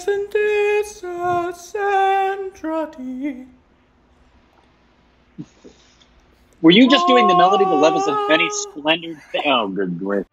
Isn't this a Sandrati? Were you just doing the melody, the levels of many oh. splendid? Oh, good grief!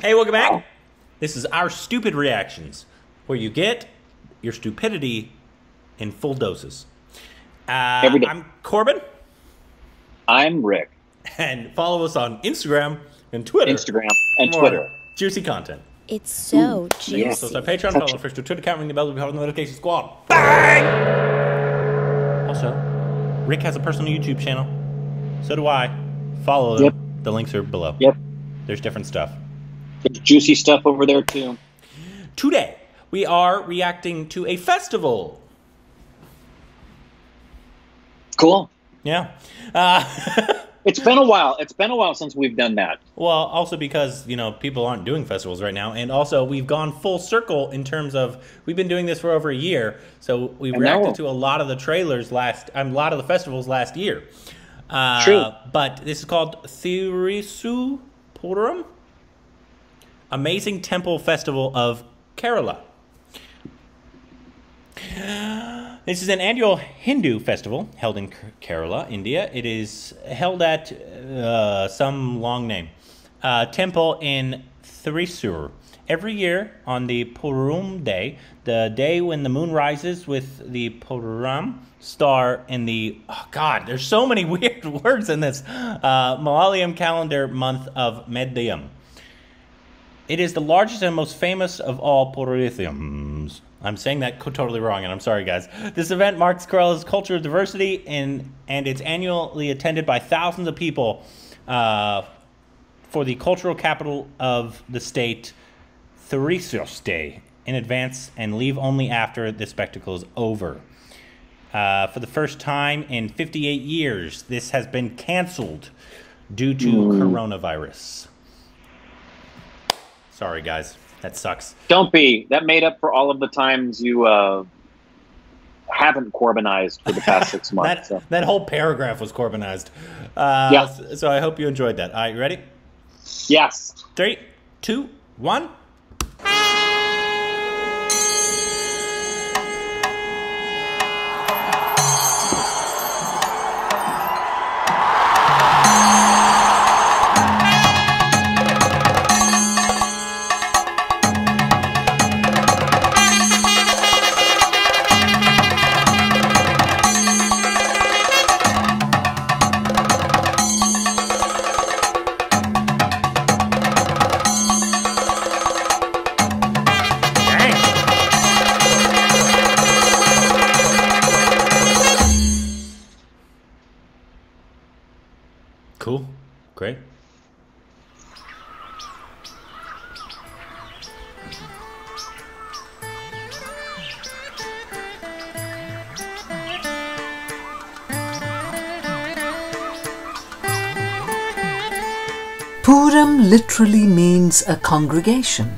Hey, welcome back. This is our stupid reactions, where you get your stupidity in full doses. Uh, Every day. I'm Korbin, I'm Rick. and follow us on Instagram and Twitter. Instagram and for Twitter. Juicy content. It's so juicy. yes. So it's our Patreon, follow our first Twitter account, ring the bell to be part of the notification squad. Bang! Also, Rick has a personal YouTube channel. So do I. Follow them. Yep. The links are below. Yep. There's different stuff. There's juicy stuff over there too. Today, we are reacting to a festival. Cool. Yeah. Uh, It's been a while. It's been a while since we've done that. well, also because, you know, people aren't doing festivals right now. And also, we've gone full circle in terms of we've been doing this for over a year. So we I reacted to a lot of the trailers last, um, a lot of the festivals last year. Uh, True. But this is called Thirisu Puram Amazing Temple Festival of Kerala. This is an annual Hindu festival held in Kerala, India. It is held at uh, some long name uh, temple in Thrissur. Every year on the Puram day, the day when the moon rises with the Puram star in the oh God, there's so many weird words in this uh, Malayalam calendar month of Medium. It is the largest and most famous of all Purithiums. I'm saying that totally wrong, and I'm sorry, guys. This event marks Kerala's culture of diversity, and, and it's annually attended by thousands of people uh, for the cultural capital of the state, Thrissur Day, in advance and leave only after the spectacle is over. Uh, for the first time in 58 years, this has been canceled due to coronavirus. Sorry, guys. That sucks. Don't be. That made up for all of the times you uh, haven't Korbinized for the past six months. That, so. that whole paragraph was Korbinized. Uh, Yeah. So I hope you enjoyed that. All right, you ready? Yes. Three, two, one. Puram literally means a congregation.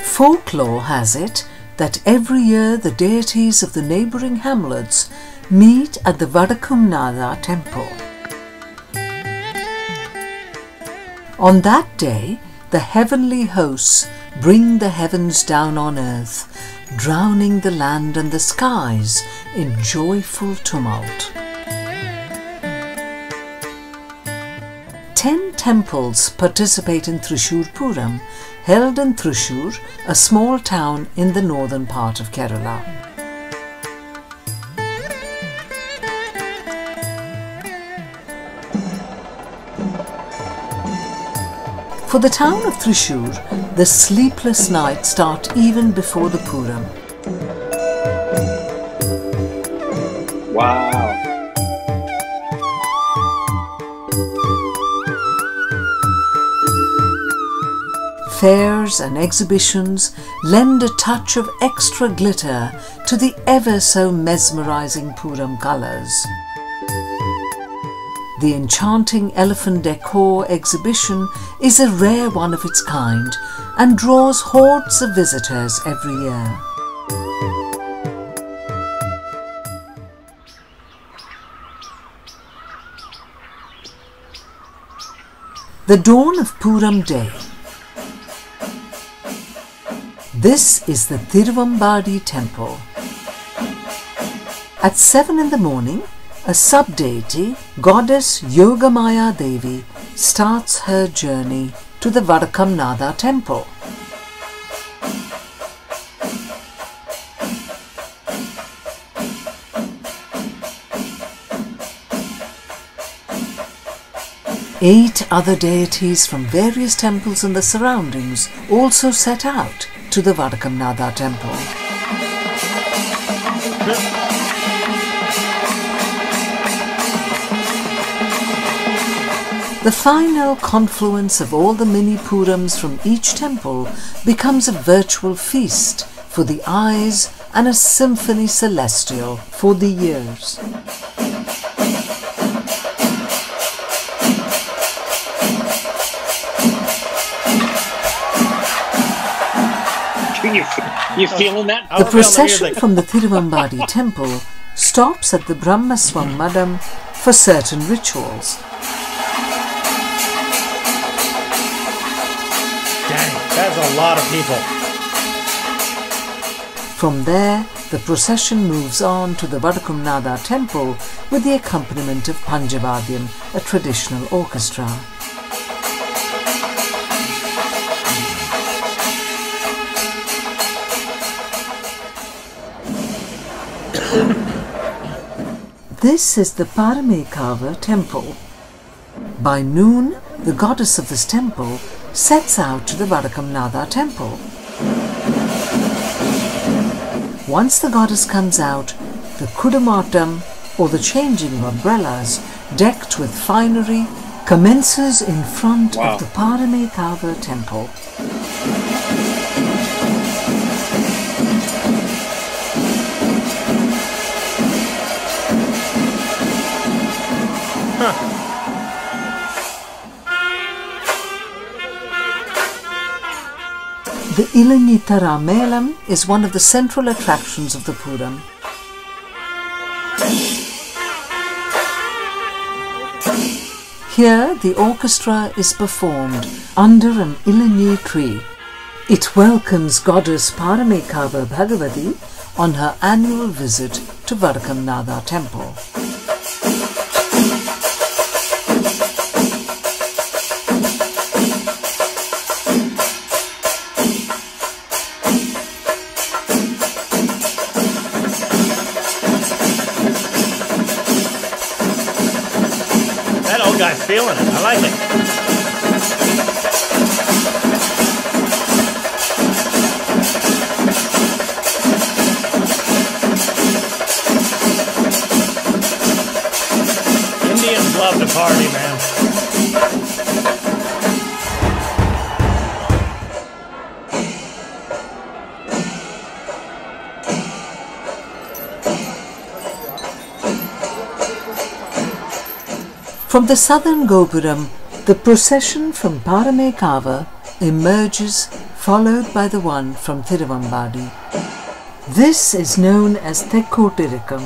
Folklore has it that every year the deities of the neighbouring hamlets meet at the Vadakumnada temple. On that day, the heavenly hosts bring the heavens down on earth, drowning the land and the skies in joyful tumult. Ten temples participate in Thrissur Puram, held in Thrissur, a small town in the northern part of Kerala. For the town of Thrissur, the sleepless nights start even before the Puram. Wow. Fairs and exhibitions lend a touch of extra glitter to the ever so mesmerizing Puram colors. The enchanting elephant decor exhibition is a rare one of its kind and draws hordes of visitors every year. The dawn of Puram day. This is the Tiruvambadi temple. At 7 in the morning, a sub-deity, goddess Yogamaya Devi, starts her journey to the Vadakamnada temple. Eight other deities from various temples in the surroundings also set out to the Vadakamnada temple. The final confluence of all the mini Purams from each temple becomes a virtual feast for the eyes and a symphony celestial for the ears. you, you feeling that? The procession from the Tiruvambadi temple stops at the Brahmaswam Madam for certain rituals. That's a lot of people. From there, the procession moves on to the Vadakumnada temple with the accompaniment of Panchavadyam, a traditional orchestra. This is the Paramekkavu temple. By noon, the goddess of this temple sets out to the Vadakamnada temple. Once the goddess comes out, the Kudamattam, or the changing of umbrellas, decked with finery, commences in front Wow. of the Paramekkavu temple. The Ilanjithara Melam is one of the central attractions of the Puram. Here, the orchestra is performed under an Ilanyi tree. It welcomes goddess Paramekkavu Bhagavati on her annual visit to Vadakamnada temple. From the southern Gopuram, the procession from Paramekkavu emerges, followed by the one from Tiruvambadi. This is known as Thekkotirikam.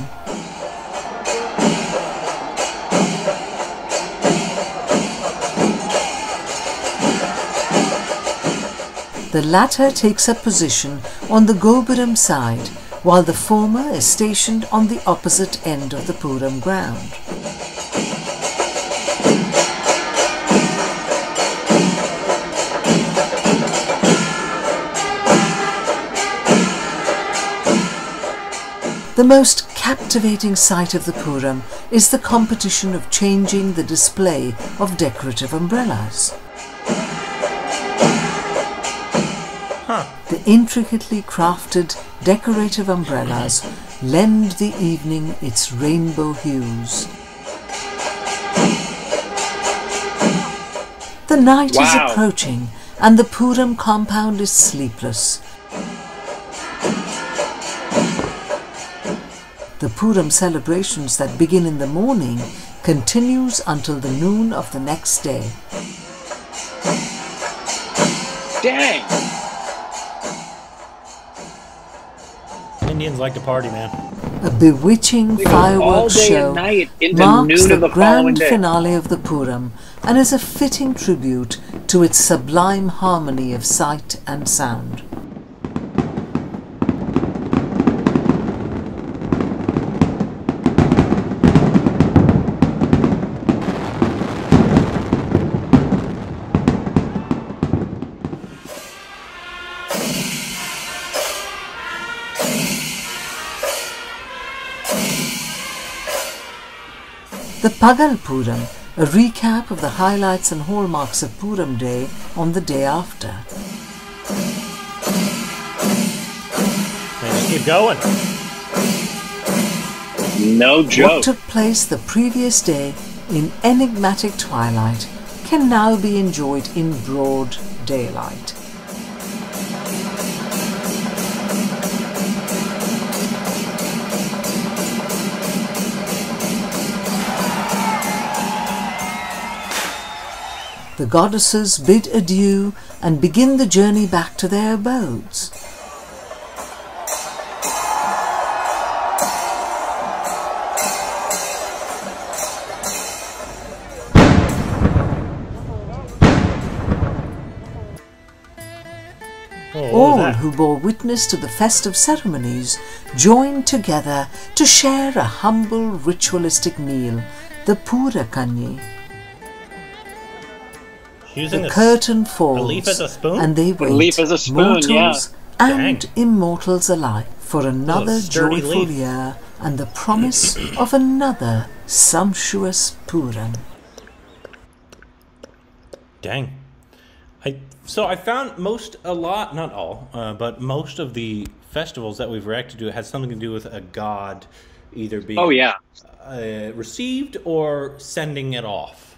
The latter takes up position on the Gopuram side, while the former is stationed on the opposite end of the Puram ground. The most captivating sight of the Puram is the competition of changing the display of decorative umbrellas. The intricately crafted decorative umbrellas lend the evening its rainbow hues. The night is approaching and the Puram compound is sleepless. The Puram celebrations that begin in the morning continues until the noon of the next day. Dang. Indians like to party, man. A bewitching They fireworks show and night into marks the, the grand day. finale of the Puram and is a fitting tribute to its sublime harmony of sight and sound. The Pagal Puram, a recap of the highlights and hallmarks of Puram Day on the day after. They just keep going. No joke. What took place the previous day in enigmatic twilight can now be enjoyed in broad daylight. Goddesses bid adieu and begin the journey back to their abodes. Oh, All who bore witness to the festive ceremonies joined together to share a humble ritualistic meal, the Pura Kanyi. Using The a s- curtain falls, leaf as a spoon? and they wait, leaf as a spoon, mortals yeah. and Dang. immortals alike, for another joyful leaf. year and the promise of another sumptuous Puram. Dang. I so I found most a lot, not all, uh, but most of the festivals that we've reacted to had something to do with a god either being Oh yeah. uh, received or sending it off.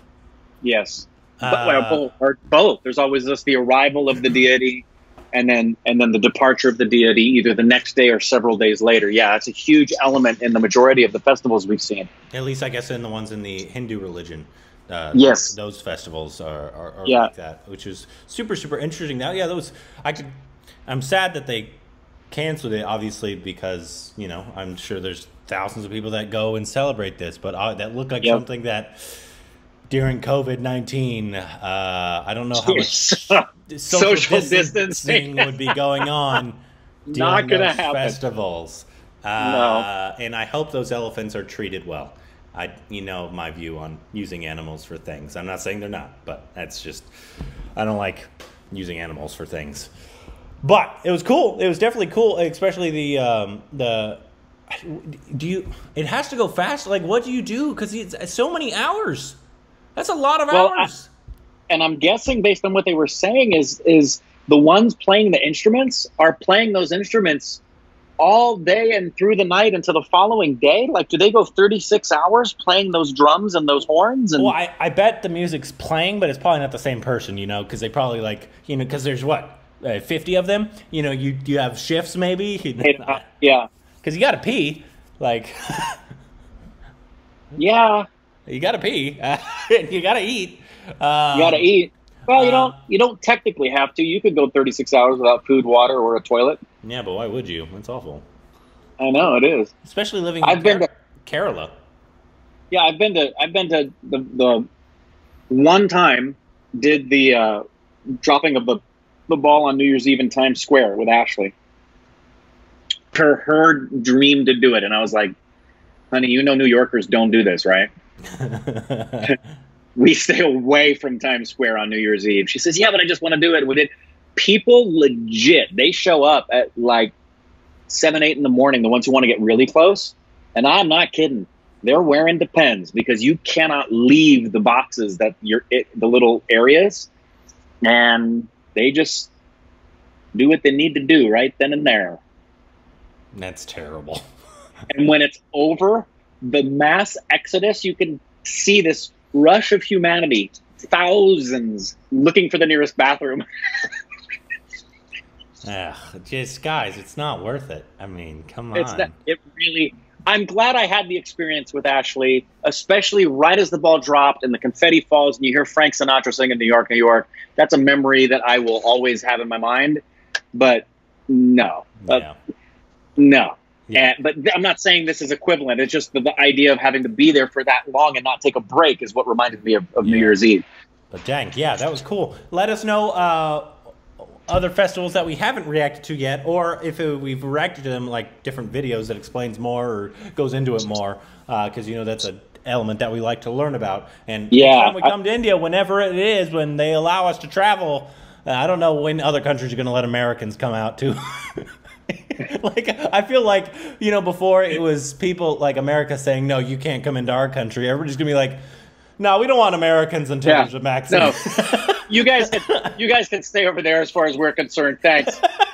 Yes. Uh, well, both, or both. There's always just the arrival of the deity, and then and then the departure of the deity, either the next day or several days later. Yeah, it's a huge element in the majority of the festivals we've seen. At least I guess in the ones in the Hindu religion. Uh, Yes. those festivals are, are, are Yeah. like that, which is super super interesting. Now, yeah, those I could. I'm sad that they canceled it, obviously, because you know I'm sure there's thousands of people that go and celebrate this, but uh, that looked like Yep. something that during COVID nineteen, uh, I don't know how much Social social, distancing. distancing would be going on during Not gonna those happen. festivals. Uh, And I hope those elephants are treated well. I, you know, my view on using animals for things. I'm not saying they're not, but that's just I don't like using animals for things. But it was cool. It was definitely cool, especially the um, the. Do you? It has to go fast. Like, what do you do? Because it's so many hours. That's a lot of Well, I- hours. and I'm guessing based on what they were saying is is the ones playing the instruments are playing those instruments all day and through the night until the following day. Like, do they go 36 hours playing those drums and those horns? And Well, I, I bet the music's playing, but it's probably not the same person, you know, because they probably like, you know, because there's what, uh, 50 of them? You know, you you have shifts maybe? Yeah. Because you got to pee. Like, yeah, you got to pee. you got to eat. Um, you got to eat. Well, you uh, don't. You don't technically have to. You could go 36 hours without food, water, or a toilet. Yeah, but why would you? That's awful. I know it is. Especially living in I've been Ker- to- Kerala. Yeah, I've been to. I've been to the the one time did the uh, dropping of the the ball on New Year's Eve in Times Square with Ashley. Her her dream to do it, and I was like, "Honey, you know New Yorkers don't do this, right? We stay away from Times Square on New Year's Eve." She says, "Yeah, but I just want to do it." We did. People legit, they show up at like seven, eight in the morning. The ones who want to get really close, and I'm not kidding they're wearing depends because you cannot leave the boxes that you're it, the little areas and they just do what they need to do right then and there That's terrible. and when it's over the mass exodus you can see this rush of humanity thousands looking for the nearest bathroom Ugh, just guys, it's not worth it. I mean, come on. it's that it really I'm glad I had the experience with Ashley, especially right as the ball dropped and the confetti falls and you hear Frank Sinatra sing in New York, New York. That's a memory that I will always have in my mind. But no, uh, no. Yeah. And, but th- I'm not saying this is equivalent. It's just the, the idea of having to be there for that long and not take a break is what reminded me of, of New Year's Eve. But dang, yeah, that was cool. Let us know uh, other festivals that we haven't reacted to yet, or if uh we've reacted to them, like different videos that explains more or goes into it more, because you know that's an element that we like to learn about. And Yeah, we I- come to India, whenever it is, when they allow us to travel, uh, I don't know when other countries are going to let Americans come out too. like I feel like you know before it was people like America saying no, you can't come into our country. Everybody's gonna be like. No, we don't want Americans until Yeah. there's a vaccine. No, you guys, can, you guys can stay over there as far as we're concerned. Thanks.